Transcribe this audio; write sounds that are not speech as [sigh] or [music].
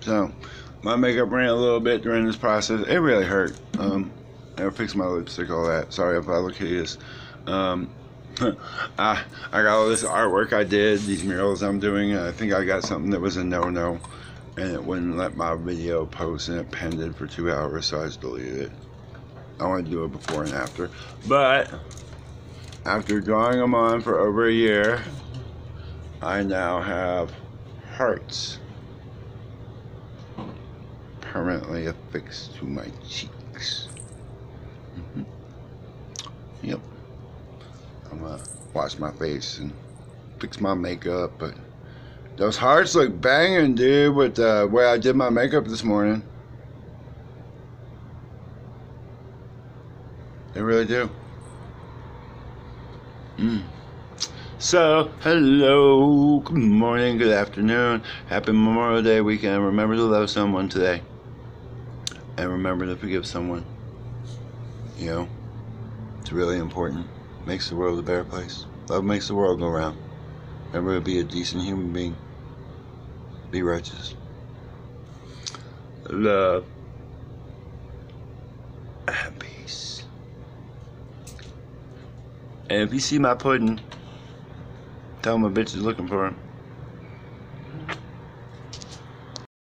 So, my makeup ran a little bit during this process. It really hurt. Um, I fixed my lipstick, all that. Sorry if I look hideous. Um, [laughs] I, I got all this artwork I did, these murals I'm doing. I think I got something that was a no-no, and it wouldn't let my video post, and it pended for two hours, so I just deleted it. I want to do it before and after. But, after drawing them on for over a year, I now have hearts permanently affixed to my cheeks. Mm -hmm. Yep. I'm gonna wash my face and fix my makeup, but those hearts look banging, dude, with the way I did my makeup this morning. They really do. Mm. So, hello, good morning, good afternoon, happy Memorial Day weekend. Remember to love someone today. And remember to forgive someone. You know, it's really important. Makes the world a better place. Love makes the world go round. Remember to be a decent human being. Be righteous. Love. And peace. And if you see my pudding, tell my bitch is looking for him.